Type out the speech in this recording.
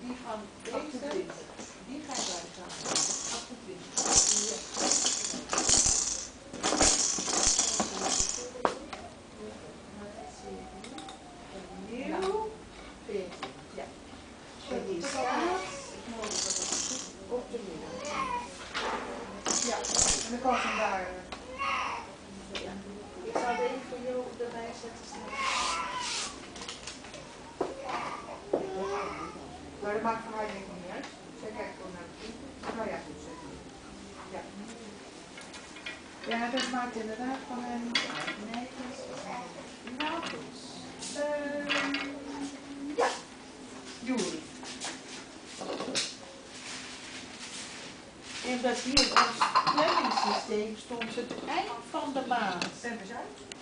Die van deze, die gaat ik halen. 28. Opnieuw. Ja. En die staat op de middag. Ja, en dan kan daar. Eh, ik zou deze voor jou erbij zetten. Maar dat maakt voor haar denk ik niet uit. Zij kijkt gewoon naar de kind. Nou ja, goed zeg. Ja. Ja, dat maakt inderdaad van niet uit. Nee, dat is Nou goed. Ja. Juri. En dat hier ons planningssysteem stond het eind van de maand. Stem eens uit.